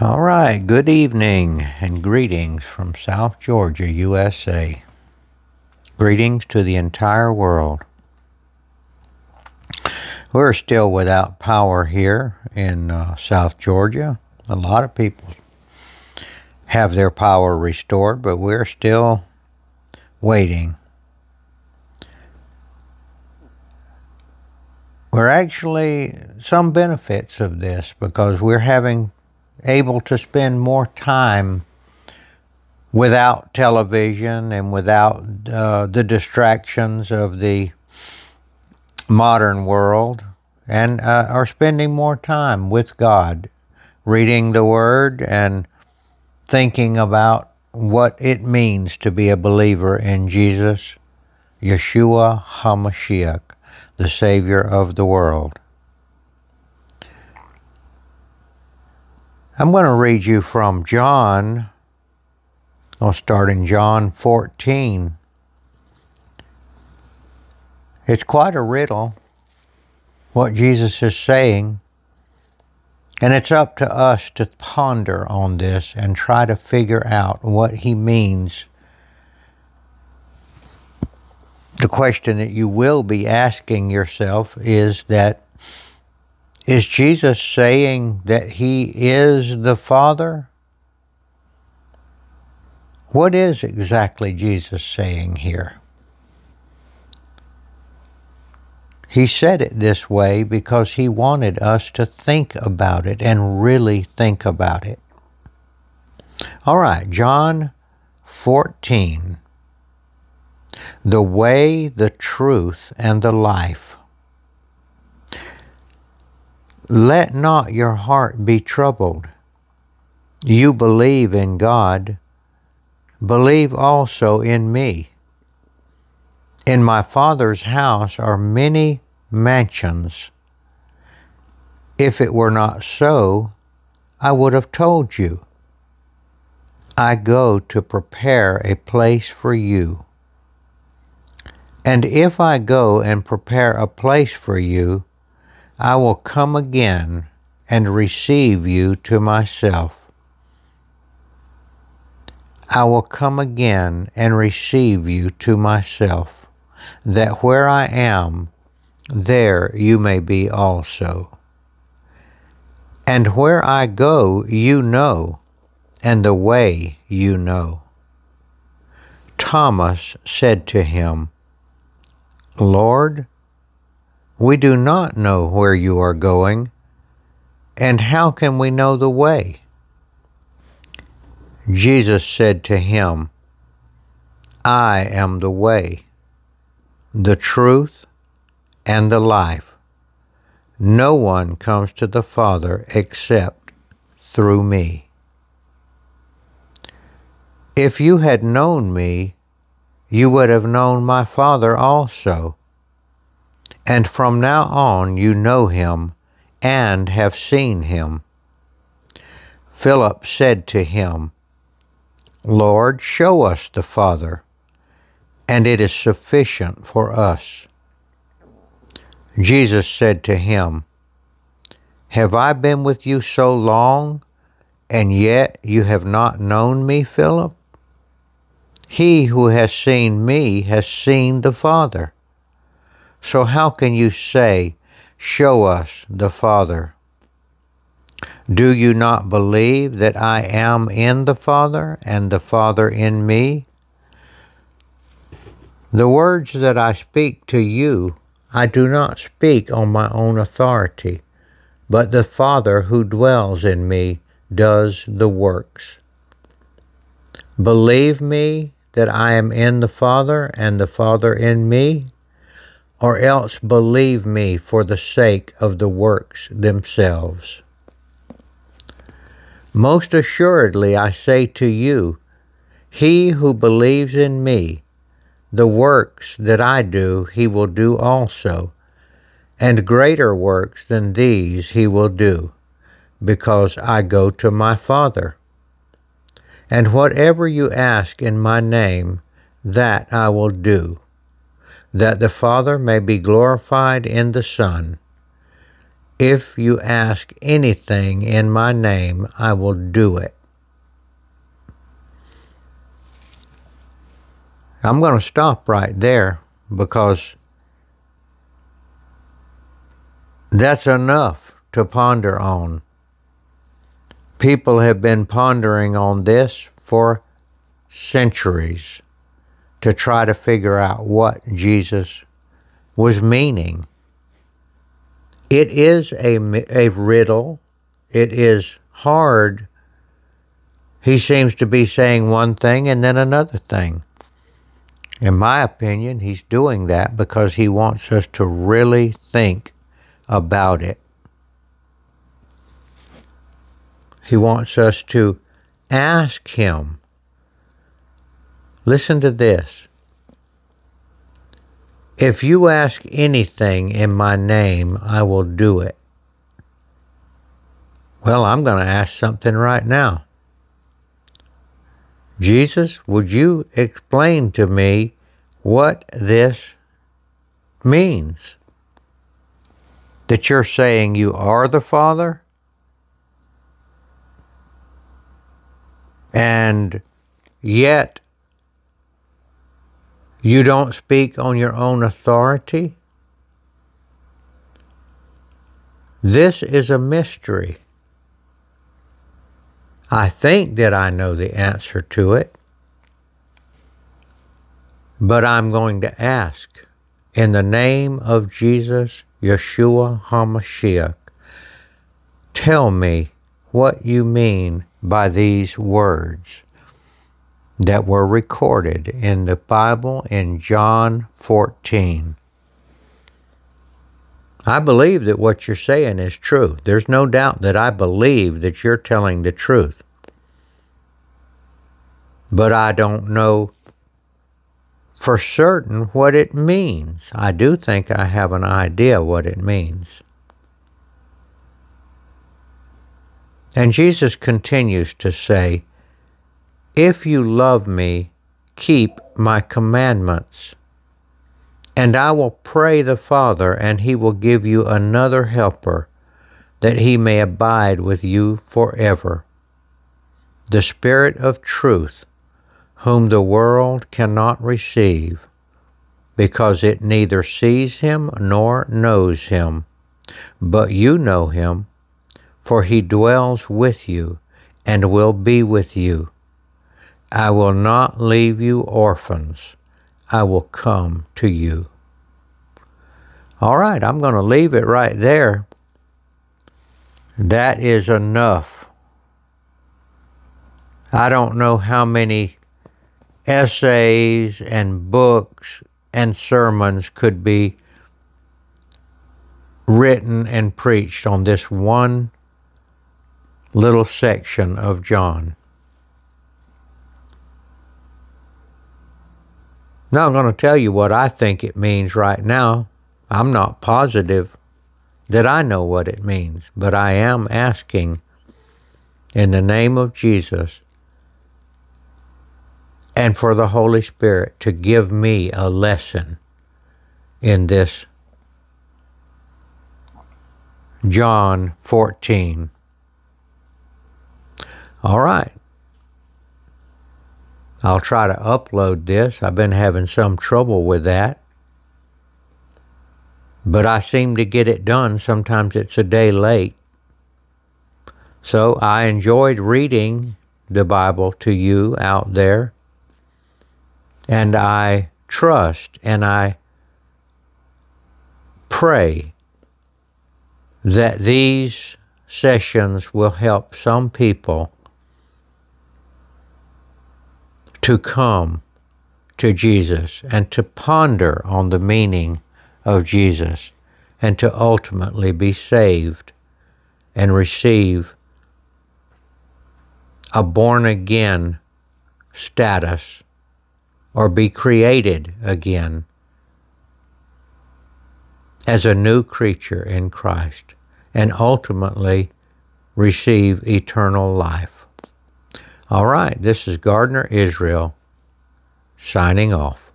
All right, good evening and greetings from South Georgia, USA. Greetings to the entire world. We're still without power here in uh, South Georgia. A lot of people have their power restored, but we're still waiting. We're actually some benefits of this because we're having able to spend more time without television and without uh, the distractions of the modern world and uh, are spending more time with God, reading the Word and thinking about what it means to be a believer in Jesus, Yeshua HaMashiach, the Savior of the world. I'm going to read you from John. I'll start in John 14. It's quite a riddle what Jesus is saying. And it's up to us to ponder on this and try to figure out what he means. The question that you will be asking yourself is that is Jesus saying that he is the Father? What is exactly Jesus saying here? He said it this way because he wanted us to think about it and really think about it. All right, John 14. The way, the truth, and the life. Let not your heart be troubled. You believe in God, believe also in me. In my Father's house are many mansions. If it were not so, I would have told you. I go to prepare a place for you. And if I go and prepare a place for you, I will come again and receive you to myself. I will come again and receive you to myself, that where I am, there you may be also. And where I go, you know, and the way you know. Thomas said to him, Lord, we do not know where you are going, and how can we know the way? Jesus said to him, I am the way, the truth, and the life. No one comes to the Father except through me. If you had known me, you would have known my Father also and from now on you know him and have seen him. Philip said to him, Lord, show us the Father, and it is sufficient for us. Jesus said to him, Have I been with you so long, and yet you have not known me, Philip? He who has seen me has seen the Father. So how can you say, Show us the Father? Do you not believe that I am in the Father and the Father in me? The words that I speak to you, I do not speak on my own authority, but the Father who dwells in me does the works. Believe me that I am in the Father and the Father in me or else believe me for the sake of the works themselves. Most assuredly I say to you, he who believes in me, the works that I do he will do also, and greater works than these he will do, because I go to my Father. And whatever you ask in my name, that I will do, that the Father may be glorified in the Son. If you ask anything in my name, I will do it. I'm going to stop right there because that's enough to ponder on. People have been pondering on this for centuries to try to figure out what Jesus was meaning. It is a, a riddle. It is hard. He seems to be saying one thing and then another thing. In my opinion, he's doing that because he wants us to really think about it. He wants us to ask him. Listen to this. If you ask anything in my name, I will do it. Well, I'm going to ask something right now. Jesus, would you explain to me what this means? That you're saying you are the Father? And yet you don't speak on your own authority? This is a mystery. I think that I know the answer to it, but I'm going to ask in the name of Jesus, Yeshua HaMashiach, tell me what you mean by these words that were recorded in the Bible in John 14. I believe that what you're saying is true. There's no doubt that I believe that you're telling the truth. But I don't know for certain what it means. I do think I have an idea what it means. And Jesus continues to say, If you love me, keep my commandments. And I will pray the Father, and he will give you another helper, that he may abide with you forever. The Spirit of truth, whom the world cannot receive, because it neither sees him nor knows him. But you know him, for he dwells with you and will be with you. I will not leave you orphans. I will come to you. All right, I'm going to leave it right there. That is enough. I don't know how many essays and books and sermons could be written and preached on this one little section of John. Now I'm going to tell you what I think it means right now. I'm not positive that I know what it means, but I am asking in the name of Jesus and for the Holy Spirit to give me a lesson in this John 14. All right. I'll try to upload this. I've been having some trouble with that. But I seem to get it done. Sometimes it's a day late. So I enjoyed reading the Bible to you out there. And I trust and I pray that these sessions will help some people to come to Jesus and to ponder on the meaning of Jesus and to ultimately be saved and receive a born again status or be created again as a new creature in Christ and ultimately receive eternal life. All right, this is Gardner Israel signing off.